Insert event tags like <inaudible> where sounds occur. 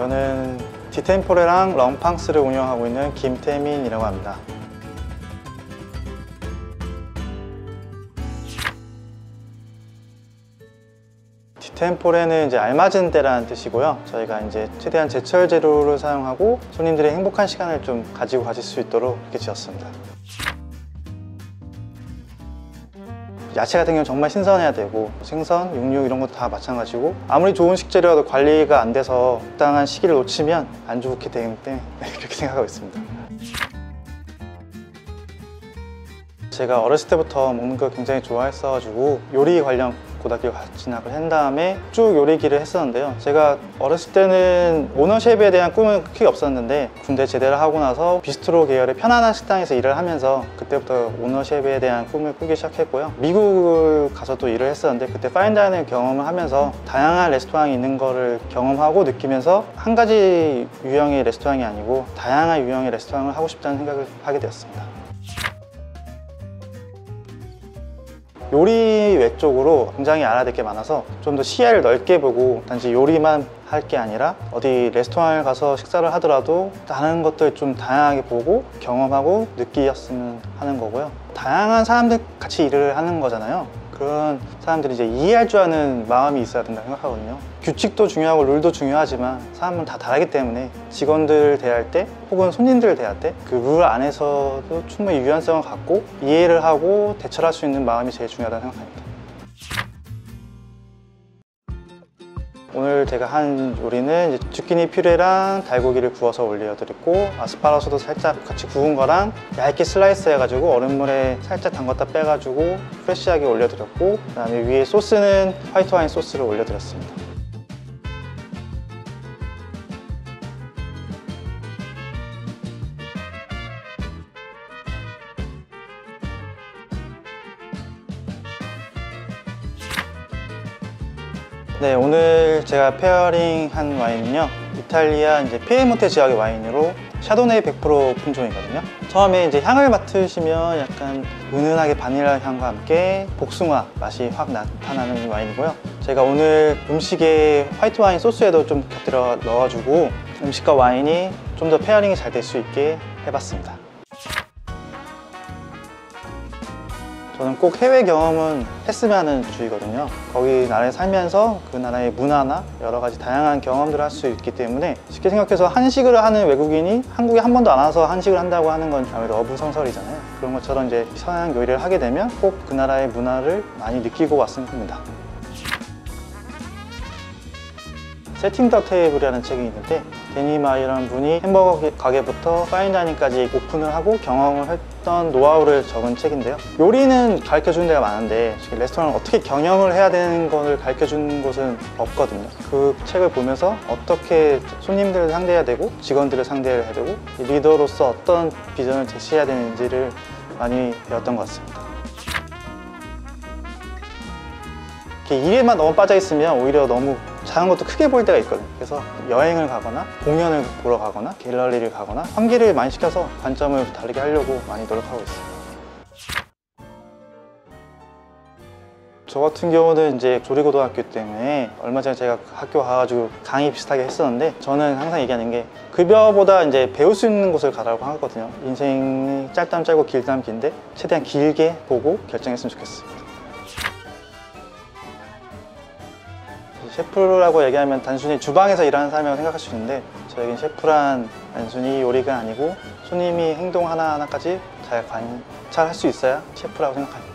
저는 디템포레랑 럼팡스를 운영하고 있는 김태민이라고 합니다. 디템포레는 이제 알맞은 때라는 뜻이고요. 저희가 이제 최대한 제철 재료를 사용하고 손님들이 행복한 시간을 좀 가지고 가실 수 있도록 이렇게 지었습니다. 야채 같은 경우는 정말 신선해야 되고 생선, 육류 이런 것도 다 마찬가지고 아무리 좋은 식재료라도 관리가 안 돼서 적당한 시기를 놓치면 안 좋게 네, <laughs> 그렇게 생각하고 있습니다. 제가 어렸을 때부터 먹는 걸 굉장히 좋아했어가지고 요리 관련 고등학교 진학을 한 다음에 쭉 요리기를 했었는데요. 제가 어렸을 때는 오너셰프에 대한 꿈은 크게 없었는데 군대 제대를 하고 나서 비스트로 계열의 편안한 식당에서 일을 하면서 그때부터 오너셰프에 대한 꿈을 꾸기 시작했고요. 미국을 가서 또 일을 했었는데 그때 파인다이닝 경험을 하면서 다양한 레스토랑이 있는 거를 경험하고 느끼면서 한 가지 유형의 레스토랑이 아니고 다양한 유형의 레스토랑을 하고 싶다는 생각을 하게 되었습니다. 요리 외쪽으로 굉장히 알아야 될 게 많아서 좀 더 시야를 넓게 보고 단지 요리만 할 게 아니라 어디 레스토랑을 가서 식사를 하더라도 다른 것들 좀 다양하게 보고 경험하고 느끼었으면 하는 거고요. 다양한 사람들 같이 일을 하는 거잖아요. 그런 사람들이 이제 이해할 줄 아는 마음이 있어야 된다고 생각하거든요. 규칙도 중요하고 룰도 중요하지만 사람은 다 다르기 때문에 직원들 대할 때 혹은 손님들 대할 때 그 룰 안에서도 충분히 유연성을 갖고 이해를 하고 대처할 수 있는 마음이 제일 중요하다고 생각합니다. 오늘 제가 한 요리는 이제 zucchini purée랑 달고기를 구워서 올려드렸고 아스파라거스도 살짝 같이 구운 거랑 얇게 슬라이스 해가지고 얼음물에 살짝 담갔다 빼가지고 fresh하게 올려드렸고 그다음에 위에 소스는 화이트 와인 소스를 올려드렸습니다. 네, 오늘 제가 pairing 한 와인은요. 이탈리아 이제 피에몬테 지역의 와인으로 샤도네이 100% 품종이거든요. 처음에 이제 향을 맡으시면 약간 은은하게 바닐라 향과 함께 복숭아 맛이 확 나타나는 와인이고요. 제가 오늘 음식에 화이트 와인 소스에도 좀 곁들여 넣어주고 음식과 와인이 좀 더 pairing이 잘 될 수 있게 해봤습니다. 저는 꼭 해외 경험은 했으면 하는 주의거든요. 거기 나라에 살면서 그 나라의 문화나 여러 가지 다양한 경험들을 할 수 있기 때문에 쉽게 생각해서 한식을 하는 외국인이 한국에 한 번도 안 와서 한식을 한다고 하는 건 아무래도 어불성설이잖아요. 그런 것처럼 이제 서양 요리를 하게 되면 꼭 그 나라의 문화를 많이 느끼고 왔으면 합니다. Setting the Table이라는 책이 있는데 대니 마이어라는 분이 햄버거 가게부터 fine dining까지 오픈을 하고 경험을 했던 노하우를 적은 책인데요. 요리는 가르쳐 주는 데가 많은데 레스토랑을 어떻게 경영을 해야 되는 것을 가르쳐 주는 곳은 없거든요. 그 책을 보면서 어떻게 손님들을 상대해야 되고 직원들을 상대해야 되고 리더로서 어떤 비전을 제시해야 되는지를 많이 배웠던 것 같습니다. 일에만 너무 빠져 있으면 오히려 너무 작은 것도 크게 보일 때가 있거든요. 그래서 여행을 가거나 공연을 보러 가거나 갤러리를 가거나 환기를 많이 시켜서 관점을 다르게 하려고 많이 노력하고 있습니다. 저 같은 경우는 이제 조리고등학교 때문에 얼마 전에 제가 학교 가가지고 강의 비슷하게 했었는데 저는 항상 얘기하는 게 급여보다 이제 배울 수 있는 곳을 가라고 하거든요. 인생이 짧다면 짧고 길다면 긴데 최대한 길게 보고 결정했으면 좋겠습니다. 셰프라고 얘기하면 단순히 주방에서 일하는 사람이라고 생각할 수 있는데 저에겐 셰프란 단순히 요리가 아니고 손님이 행동 하나하나까지 잘 관찰할 수 있어야 셰프라고 생각합니다.